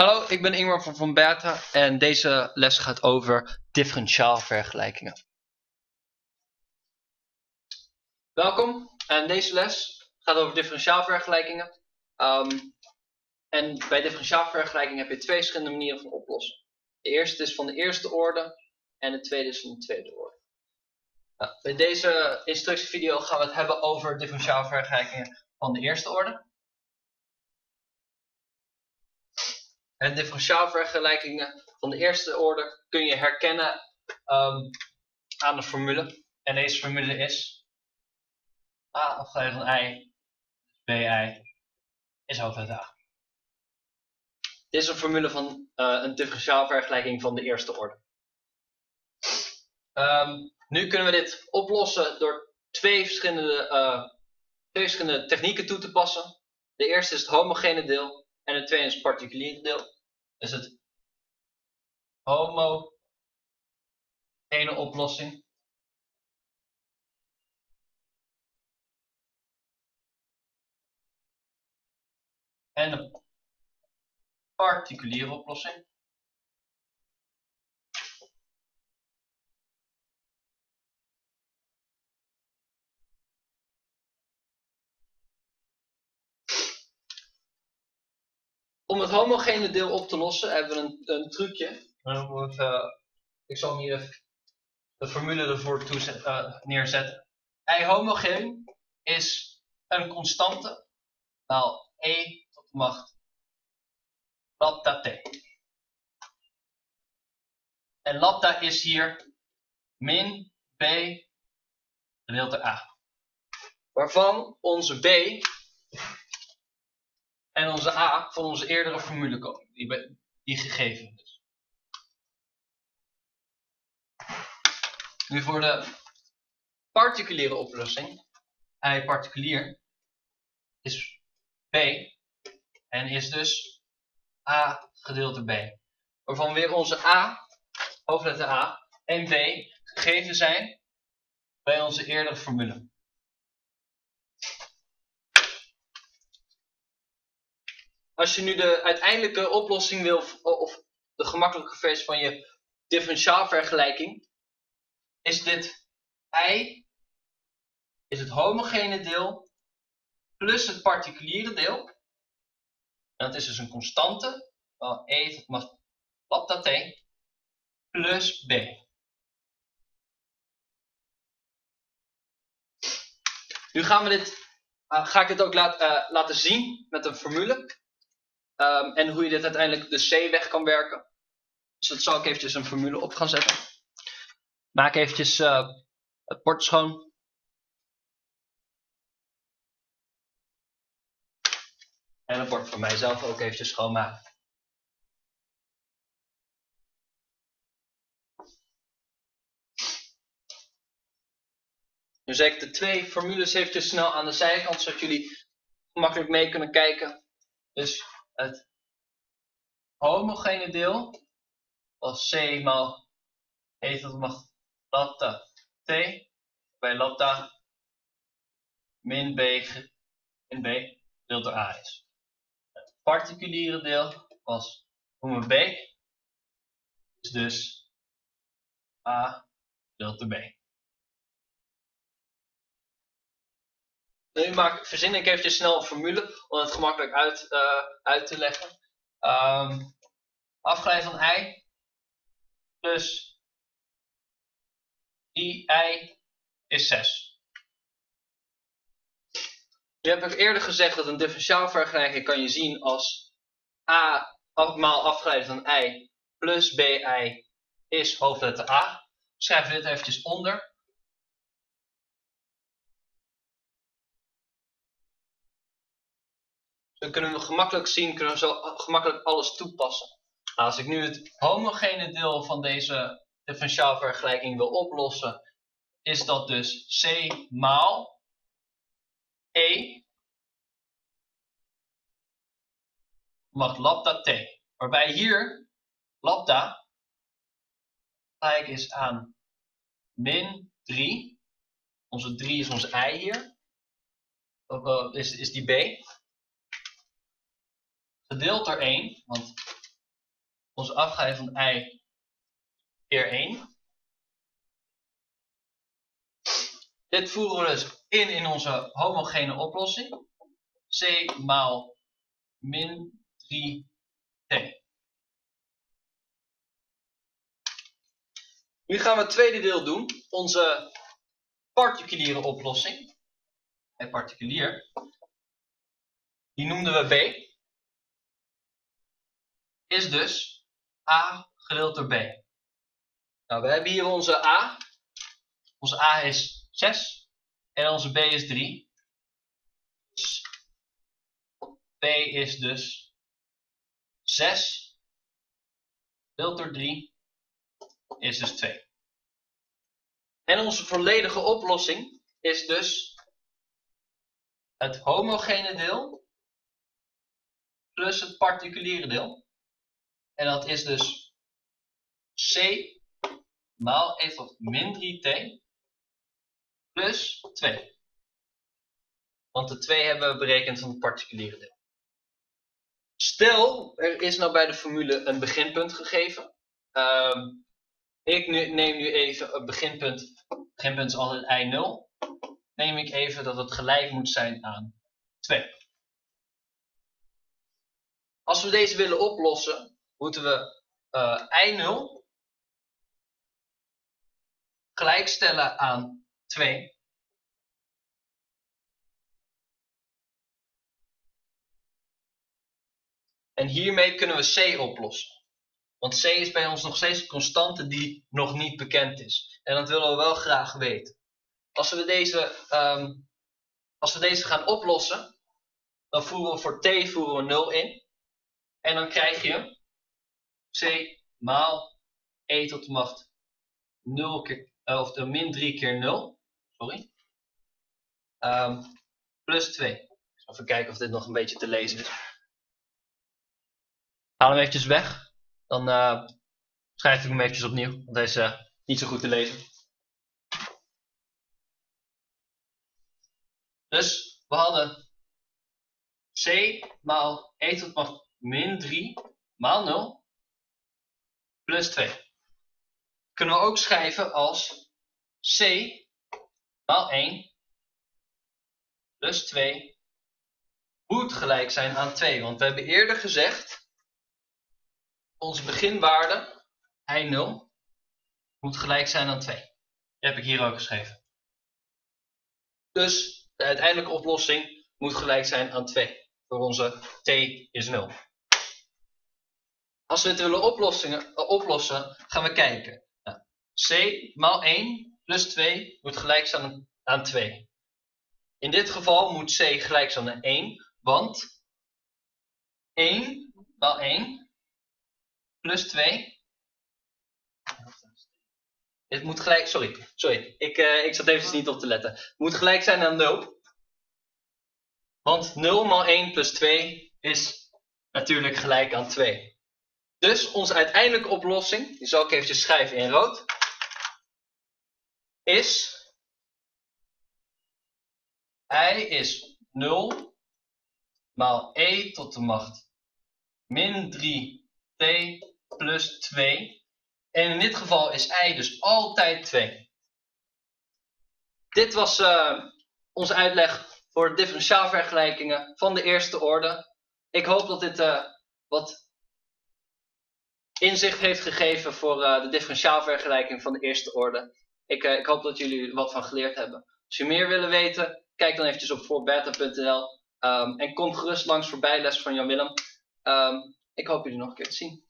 Hallo, ik ben Ingmar van Van Berta en deze les gaat over differentiaalvergelijkingen. Welkom en deze les gaat over differentiaalvergelijkingen. Ehm, en bij differentiaalvergelijking heb je twee verschillende manieren van oplossen. De eerste is van de eerste orde en de tweede is van de tweede orde. Nou, bij deze instructievideo gaan we het hebben over differentiaalvergelijkingen van de eerste orde. En differentiaalvergelijkingen van de eerste orde kun je herkennen ehm, aan de formule. En deze formule is a afgeleid van i, bi is hoofdletter a. Dit is een formule van uh, een differentiaalvergelijking van de eerste orde. Um, nu kunnen we dit oplossen door twee verschillende, uh, twee verschillende technieken toe te passen. De eerste is het homogene deel en het tweede is het particuliere deel. Dus het homogene oplossing. En de particuliere oplossing. Om het homogene deel op te lossen hebben we een, een trucje. Uh, ik zal hem hier even de formule ervoor toezet, uh, neerzetten. I homogeen is een constante, maal e tot de macht lambda t. En lambda is hier min b gedeeld door a. Waarvan onze b en onze a van onze eerdere formule komen, die, gegeven is. Nu voor de particuliere oplossing, i particulier is b en is dus a gedeeld door b. Waarvan weer onze a, hoofdletter a, en b gegeven zijn bij onze eerdere formule. Als je nu de uiteindelijke oplossing wil, of de gemakkelijke versie van je differentiaalvergelijking, is dit i is het homogene deel plus het particuliere deel. En dat is dus een constante, van e tot macht lambda t, plus b. Nu gaan we dit, uh, ga ik het ook laat, uh, laten zien met een formule. Um, en hoe je dit uiteindelijk de C weg kan werken. Dus dat zal ik eventjes een formule op gaan zetten. Maak eventjes uh, het bord schoon. En het bord van mijzelf ook eventjes schoonmaken. Nu zet ik de twee formules eventjes snel aan de zijkant, zodat jullie makkelijk mee kunnen kijken. Dus het homogene deel was C maal e tot de macht lambda t bij lambda min b in b deelt door a is. Het particuliere deel was noemen b is dus a deelt door b. Nu maak, verzin ik even snel een formule om het gemakkelijk uit, uh, uit te leggen. Um, afgeleid van i plus i is 6. Nu heb ik eerder gezegd dat een differentiaalvergelijking kan je zien als a maal afgeleid van i plus bi is hoofdletter a. Schrijf dit eventjes onder. Dan kunnen we gemakkelijk zien, kunnen we zo gemakkelijk alles toepassen. Nou, als ik nu het homogene deel van deze differentiaalvergelijking wil oplossen, is dat dus c maal e mag lambda t. Waarbij hier lambda gelijk is aan min 3. Onze 3 is onze i hier. Of, is, is die b gedeeld door 1, want onze afgeleide van i keer 1. Dit voeren we dus in in onze homogene oplossing. c maal min 3t. Nu gaan we het tweede deel doen, onze particuliere oplossing. En particulier, die noemden we b, is dus a gedeeld door b. Nou, we hebben hier onze a. Onze a is 6 en onze b is 3. Dus b is dus 6 gedeeld door 3 is dus 2. En onze volledige oplossing is dus het homogene deel plus het particuliere deel. En dat is dus c maal e tot min 3t plus 2. Want de 2 hebben we berekend van het particuliere deel. Stel, er is nou bij de formule een beginpunt gegeven. Um, ik neem nu even een beginpunt. Beginpunt is altijd i 0. Neem ik even dat het gelijk moet zijn aan 2. Als we deze willen oplossen, moeten we uh, i 0 gelijkstellen aan 2. En hiermee kunnen we c oplossen. Want c is bij ons nog steeds een constante die nog niet bekend is. En dat willen we wel graag weten. Als we deze, um, als we deze gaan oplossen, dan voeren we voor t voeren we 0 in. En dan krijg je c maal e tot de macht 0 keer, uh, of de min 3 keer 0. Sorry. Um, plus 2. Even kijken of dit nog een beetje te lezen is. Haal hem eventjes weg. Dan uh, schrijf ik hem eventjes opnieuw, want hij is uh, niet zo goed te lezen. Dus we hadden c maal e tot macht min 3 maal 0 plus 2. Kunnen we ook schrijven als c maal 1 plus 2 moet gelijk zijn aan 2. Want we hebben eerder gezegd onze beginwaarde, i0, moet gelijk zijn aan 2. Dat heb ik hier ook geschreven. Dus de uiteindelijke oplossing moet gelijk zijn aan 2. Voor onze t is 0. Als we het willen eh, oplossen, gaan we kijken. C maal 1 plus 2 moet gelijk zijn aan 2. In dit geval moet c gelijk zijn aan 1, want 1 maal 1 plus 2. Het moet gelijk, sorry, sorry, ik, uh, ik zat even niet op te letten. Het moet gelijk zijn aan 0. Want 0 maal 1 plus 2 is natuurlijk gelijk aan 2. Dus onze uiteindelijke oplossing, die zal ik eventjes schrijven in rood, is i is 0 maal e tot de macht min 3t plus 2. En in dit geval is i dus altijd 2. Dit was uh, onze uitleg voor differentiaalvergelijkingen van de eerste orde. Ik hoop dat dit uh, wat inzicht heeft gegeven voor uh, de differentiaalvergelijking van de eerste orde. Ik, ik, hoop dat jullie er wat van geleerd hebben. Als je meer willen weten, kijk dan eventjes op voorbeta.nl ehm, en kom gerust langs voor bijles van Jan Willem. Um, ik hoop jullie nog een keer te zien.